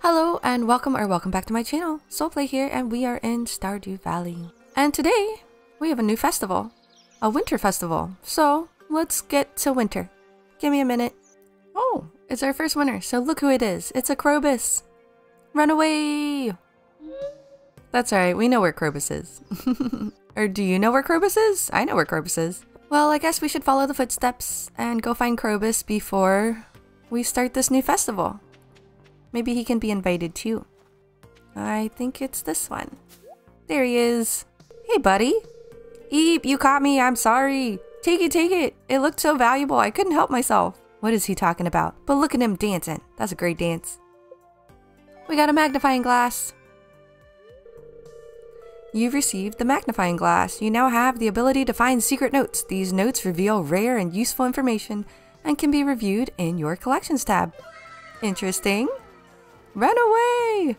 Hello and welcome or welcome back to my channel. Seoulplay here and we are in Stardew Valley. And today we have a new festival, a winter festival. So let's get to winter. Give me a minute. Oh, it's our first winter, so look who it is. It's a Krobus. Run away! That's alright, we know where Krobus is. or do you know where Krobus is? I know where Krobus is. Well, I guess we should follow the footsteps and go find Krobus before we start this new festival. Maybe he can be invited too. I think it's this one. There he is. Hey, buddy. Eep, you caught me. I'm sorry. Take it, take it. It looked so valuable. I couldn't help myself. What is he talking about? But look at him dancing. That's a great dance. We got a magnifying glass. You've received the magnifying glass. You now have the ability to find secret notes. These notes reveal rare and useful information and can be reviewed in your collections tab. Interesting. Run away!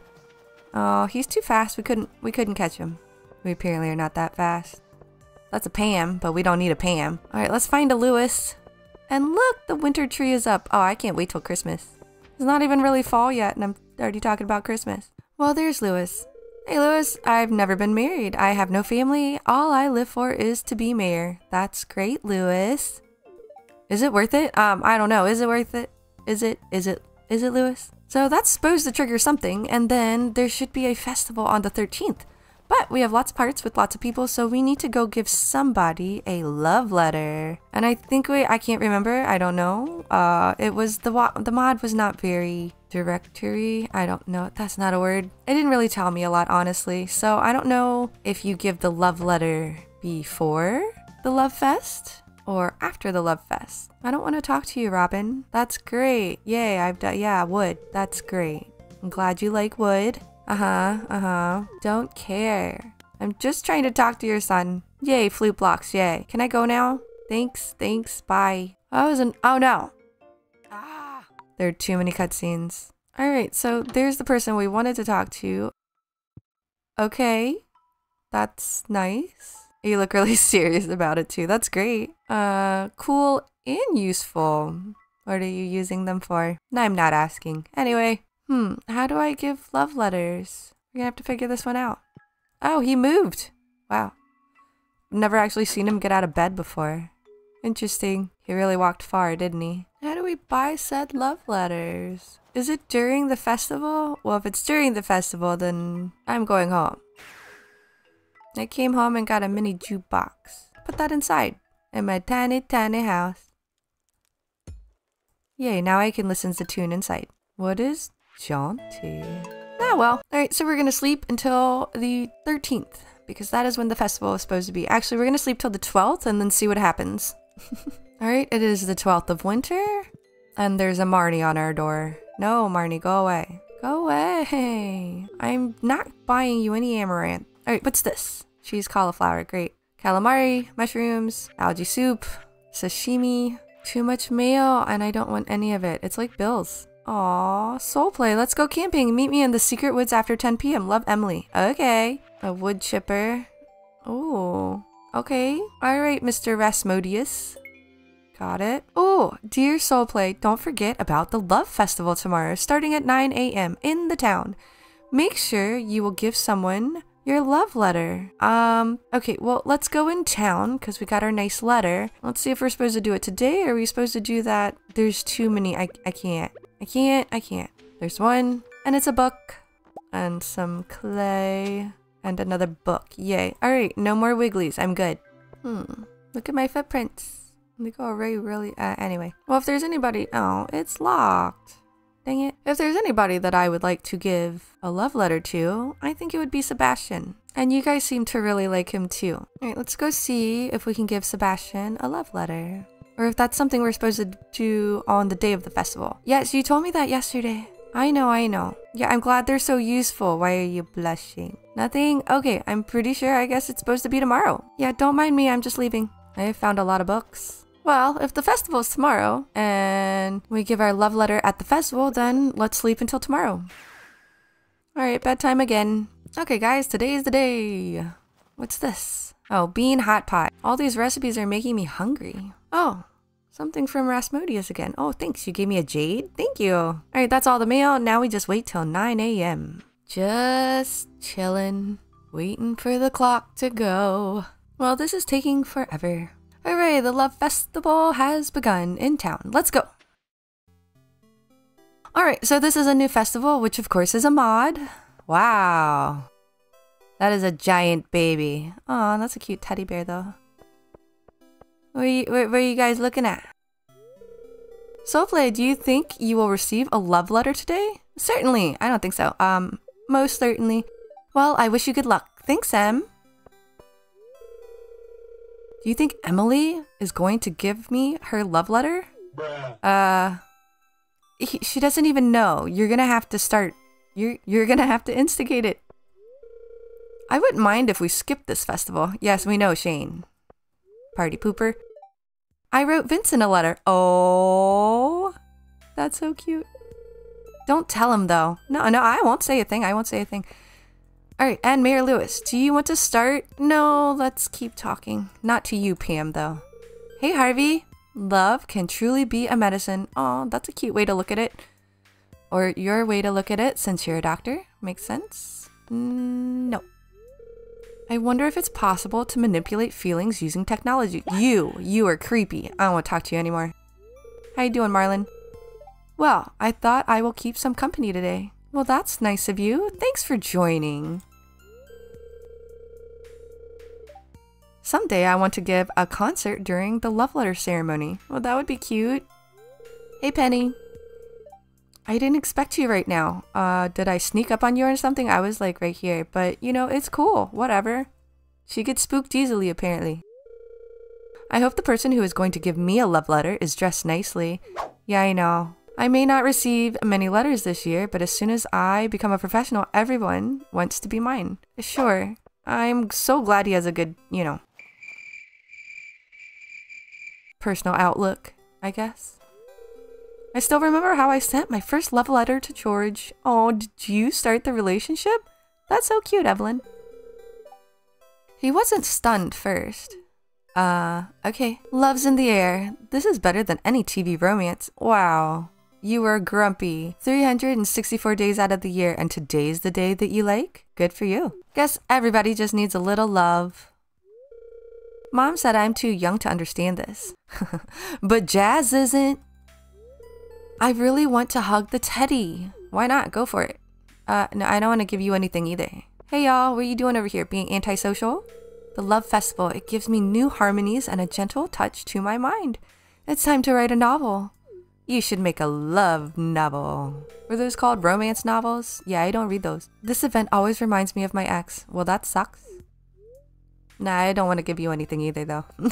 Oh, he's too fast. We couldn't we couldn't catch him. We apparently are not that fast. That's a Pam, but we don't need a Pam. Alright, let's find a Lewis. And look, the winter tree is up. Oh, I can't wait till Christmas. It's not even really fall yet, and I'm already talking about Christmas. Well, there's Lewis. Hey, Lewis, I've never been married. I have no family. All I live for is to be mayor. That's great, Lewis. Is it worth it? Um, I don't know. Is it worth it? Is it? Is it? Is it, Lewis? So that's supposed to trigger something, and then there should be a festival on the 13th. But we have lots of parts with lots of people, so we need to go give somebody a love letter. And I think we, I can't remember, I don't know. Uh, it was, the, the mod was not very directory. I don't know, that's not a word. It didn't really tell me a lot, honestly. So I don't know if you give the love letter before the love fest or after the Love Fest. I don't want to talk to you, Robin. That's great. Yay, I've done, yeah, wood. That's great. I'm glad you like wood. Uh-huh, uh-huh. Don't care. I'm just trying to talk to your son. Yay, flute blocks, yay. Can I go now? Thanks, thanks, bye. I was an- oh no. Ah. There are too many cutscenes. Alright, so there's the person we wanted to talk to. Okay. That's nice. You look really serious about it too. That's great. Uh, cool and useful. What are you using them for? No, I'm not asking. Anyway, hmm, how do I give love letters? We're gonna have to figure this one out. Oh, he moved. Wow. Never actually seen him get out of bed before. Interesting. He really walked far, didn't he? How do we buy said love letters? Is it during the festival? Well, if it's during the festival, then I'm going home. I came home and got a mini jukebox. Put that inside, in my tiny, tiny house. Yay, now I can listen to the tune inside. What is jaunty? Ah, well. Alright, so we're gonna sleep until the 13th, because that is when the festival is supposed to be. Actually, we're gonna sleep till the 12th and then see what happens. Alright, it is the 12th of winter, and there's a Marnie on our door. No, Marnie, go away. Go away. I'm not buying you any amaranth. Alright, what's this? Cheese cauliflower, great. Calamari, mushrooms, algae soup, sashimi. Too much mayo, and I don't want any of it. It's like Bill's. Aw, Seoulplay. Let's go camping. Meet me in the secret woods after 10 p.m. Love, Emily. Okay. A wood chipper. Oh, okay. All right, Mr. Rasmodius. Got it. Oh, dear Seoulplay, don't forget about the Love Festival tomorrow, starting at 9 a.m. in the town. Make sure you will give someone your love letter. Um, okay, well, let's go in town because we got our nice letter. Let's see if we're supposed to do it today or are we supposed to do that? There's too many. I, I can't. I can't. I can't. There's one and it's a book and some clay and another book. Yay. All right, no more wigglies. I'm good. Hmm. Look at my footprints. They go really, really, uh, anyway. Well, if there's anybody, oh, it's locked. Dang it. If there's anybody that I would like to give a love letter to, I think it would be Sebastian. And you guys seem to really like him too. Alright, let's go see if we can give Sebastian a love letter. Or if that's something we're supposed to do on the day of the festival. Yes, you told me that yesterday. I know, I know. Yeah, I'm glad they're so useful. Why are you blushing? Nothing? Okay, I'm pretty sure I guess it's supposed to be tomorrow. Yeah, don't mind me, I'm just leaving. I found a lot of books. Well, if the festival is tomorrow and we give our love letter at the festival, then let's sleep until tomorrow. Alright, bedtime again. Okay, guys, today is the day. What's this? Oh, bean hot pot. All these recipes are making me hungry. Oh, Something from Rasmodius again. Oh, thanks. You gave me a jade? Thank you. All right, that's all the mail. Now we just wait till 9 a.m. Just chilling, waiting for the clock to go. Well, this is taking forever. Hooray, the Love Festival has begun in town. Let's go. Alright, so this is a new festival, which of course is a mod. Wow. That is a giant baby. Oh, that's a cute teddy bear though. Where you, where, where are you guys looking at? Seoulplay, do you think you will receive a love letter today? Certainly. I don't think so. Um, most certainly. Well, I wish you good luck. Thanks, Em. Do you think Emily is going to give me her love letter? Uh, he, she doesn't even know. You're gonna have to start. You're you're gonna have to instigate it. I wouldn't mind if we skipped this festival. Yes, we know, Shane. Party pooper. I wrote Vincent a letter. Oh, that's so cute. Don't tell him though. No, no, I won't say a thing. I won't say a thing. All right, and Mayor Lewis, do you want to start? No, let's keep talking. Not to you, Pam, though. Hey, Harvey. Love can truly be a medicine. Oh, that's a cute way to look at it. Or your way to look at it, since you're a doctor. Makes sense? Mm, no. I wonder if it's possible to manipulate feelings using technology. You, you are creepy. I don't want to talk to you anymore. How you doing, Marlon? Well, I thought I will keep some company today. Well, that's nice of you. Thanks for joining. Someday I want to give a concert during the love letter ceremony. Well, that would be cute. Hey, Penny. I didn't expect you right now. Uh, did I sneak up on you or something? I was like right here, but you know, it's cool. Whatever. She gets spooked easily, apparently. I hope the person who is going to give me a love letter is dressed nicely. Yeah, I know. I may not receive many letters this year, but as soon as I become a professional, everyone wants to be mine. Sure. I'm so glad he has a good, you know, personal outlook, I guess. I still remember how I sent my first love letter to George. Oh, did you start the relationship? That's so cute, Evelyn. He wasn't stunned first. Uh, okay. Love's in the air. This is better than any TV romance. Wow. You were grumpy 364 days out of the year, and today's the day that you like? Good for you. Guess everybody just needs a little love. Mom said I'm too young to understand this. but Jas isn't. I really want to hug the teddy. Why not? Go for it. Uh, no, I don't want to give you anything either. Hey y'all, what are you doing over here? Being antisocial? The Love Festival, it gives me new harmonies and a gentle touch to my mind. It's time to write a novel. You should make a love novel. Were those called romance novels? Yeah, I don't read those. This event always reminds me of my ex. Well, that sucks. Nah, I don't want to give you anything either, though.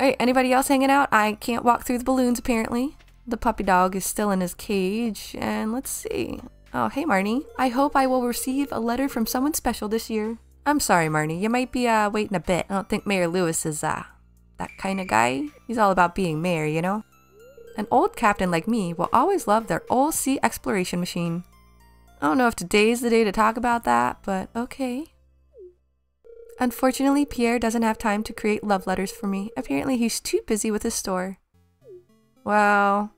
Alright, anybody else hanging out? I can't walk through the balloons, apparently. The puppy dog is still in his cage, and let's see. Oh, hey, Marnie. I hope I will receive a letter from someone special this year. I'm sorry, Marnie. You might be uh, waiting a bit. I don't think Mayor Lewis is uh, that kind of guy. He's all about being mayor, you know? An old captain like me will always love their old sea exploration machine. I don't know if today's the day to talk about that, but okay. Unfortunately, Pierre doesn't have time to create love letters for me. Apparently, he's too busy with his store. Well,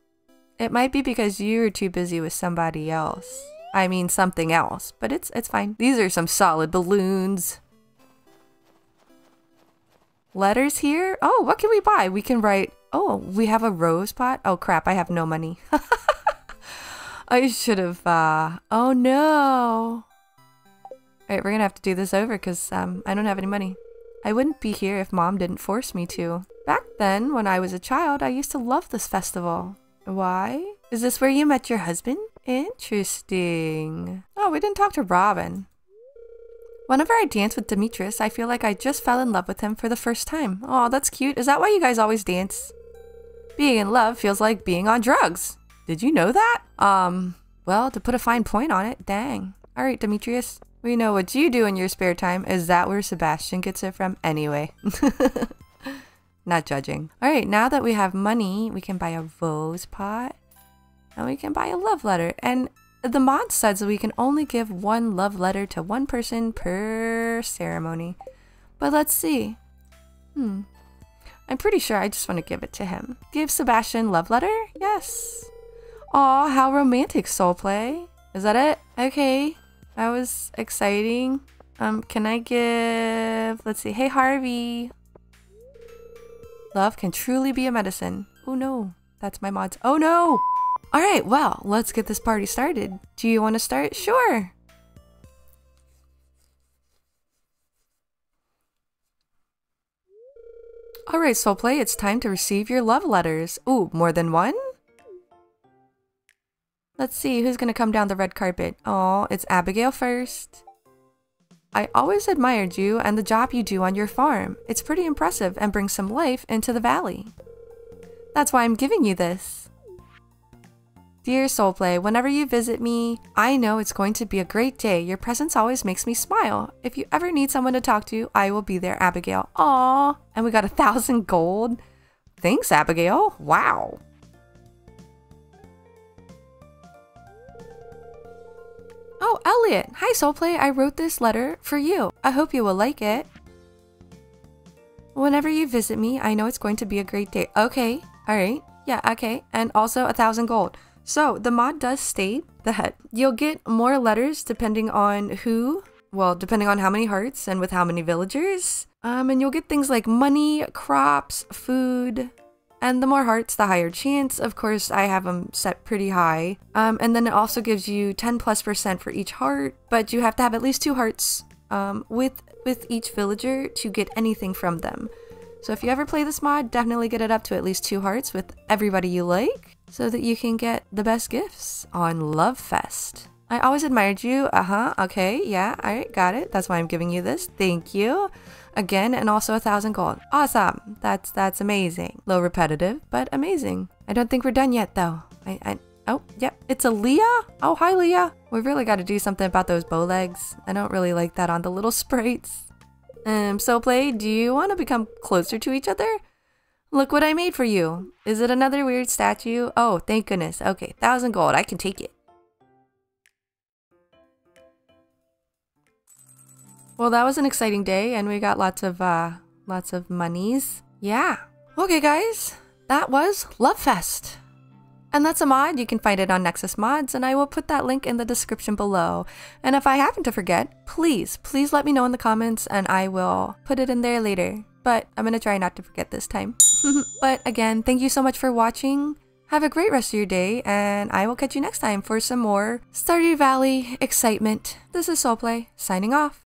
it might be because you're too busy with somebody else. I mean, something else, but it's it's fine. These are some solid balloons. Letters here? Oh, what can we buy? We can write, oh, we have a rose pot? Oh crap, I have no money. I should have, uh, oh no. Alright, we're gonna have to do this over because um, I don't have any money. I wouldn't be here if mom didn't force me to. Back then, when I was a child, I used to love this festival. Why? Is this where you met your husband? Interesting. Oh, we didn't talk to Robin. Whenever I dance with Demetrius, I feel like I just fell in love with him for the first time. Oh, that's cute. Is that why you guys always dance? Being in love feels like being on drugs. Did you know that? Um, well, to put a fine point on it, dang. All right, Demetrius. We know what you do in your spare time. Is that where Sebastian gets it from? Anyway. Not judging. Alright, now that we have money, we can buy a rose pot. And we can buy a love letter. And the mod says that we can only give one love letter to one person per ceremony. But let's see. Hmm. I'm pretty sure I just want to give it to him. Give Sebastian love letter? Yes. Aw, how romantic Seoulplay. Is that it? Okay. That was exciting. Um, can I give... Let's see. Hey, Harvey. Love can truly be a medicine. Oh no. That's my mods. Oh no! Alright, well, let's get this party started. Do you want to start? Sure! Alright, Seoulplay, it's time to receive your love letters. Ooh, more than one? Let's see, who's gonna come down the red carpet? Oh, it's Abigail first. I always admired you and the job you do on your farm. It's pretty impressive and brings some life into the valley. That's why I'm giving you this. Dear Seoulplay, whenever you visit me, I know it's going to be a great day. Your presence always makes me smile. If you ever need someone to talk to, I will be there, Abigail. Aww. And we got a thousand gold. Thanks, Abigail. Wow. Oh, Elliott. Hi, Seoulplay. I wrote this letter for you. I hope you will like it. Whenever you visit me, I know it's going to be a great day. Okay. All right. Yeah, okay. And also a thousand gold. So the mod does state that you'll get more letters depending on who, well, depending on how many hearts and with how many villagers. Um, and you'll get things like money, crops, food, and the more hearts, the higher chance. Of course, I have them set pretty high. Um, and then it also gives you 10 plus percent for each heart, but you have to have at least two hearts um, with with each villager to get anything from them. So if you ever play this mod, definitely get it up to at least two hearts with everybody you like so that you can get the best gifts on Love Fest. I always admired you. Uh huh. Okay. Yeah. All right. Got it. That's why I'm giving you this. Thank you. Again, and also a thousand gold. Awesome. That's that's amazing. Low repetitive, but amazing. I don't think we're done yet, though. I, I oh yep. It's a Leah. Oh hi Leah. We really got to do something about those bow legs. I don't really like that on the little sprites. Um. So play. Do you want to become closer to each other? Look what I made for you. Is it another weird statue? Oh, thank goodness. Okay, thousand gold. I can take it. Well, that was an exciting day, and we got lots of uh, lots of monies. Yeah. Okay, guys, that was Love Fest. And that's a mod. You can find it on Nexus Mods, and I will put that link in the description below. And if I happen to forget, please, please let me know in the comments, and I will put it in there later but I'm gonna try not to forget this time. but again, thank you so much for watching. Have a great rest of your day, and I will catch you next time for some more Stardew Valley excitement. This is Seoulplay, signing off.